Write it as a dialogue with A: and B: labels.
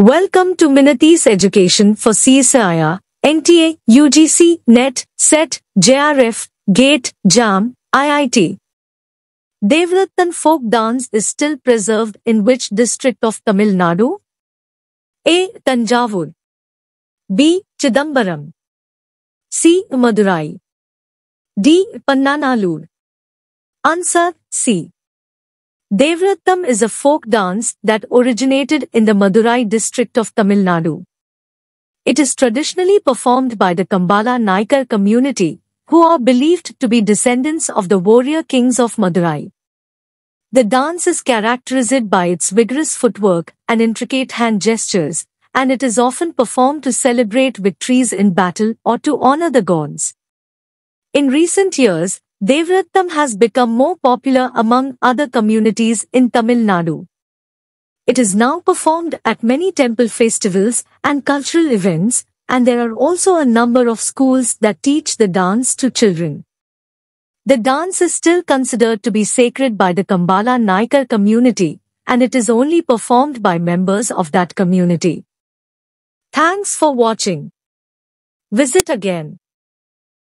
A: Welcome to Minatis Education for CSIR, NTA, UGC, NET, SET, JRF, GATE, JAM, IIT. Devarattam folk dance is still preserved in which district of Tamil Nadu? A. Tanjavur. B. Chidambaram. C. Madurai. D. Pannanallur. Answer C. Devarattam is a folk dance that originated in the Madurai district of Tamil Nadu. It is traditionally performed by the Kambala Naikar community, who are believed to be descendants of the warrior kings of Madurai. The dance is characterized by its vigorous footwork and intricate hand gestures, and it is often performed to celebrate victories in battle or to honor the gods. In recent years, Devarattam has become more popular among other communities in Tamil Nadu. It is now performed at many temple festivals and cultural events, and there are also a number of schools that teach the dance to children. The dance is still considered to be sacred by the Kambala Naikar community, and it is only performed by members of that community. Thanks for watching. Visit again.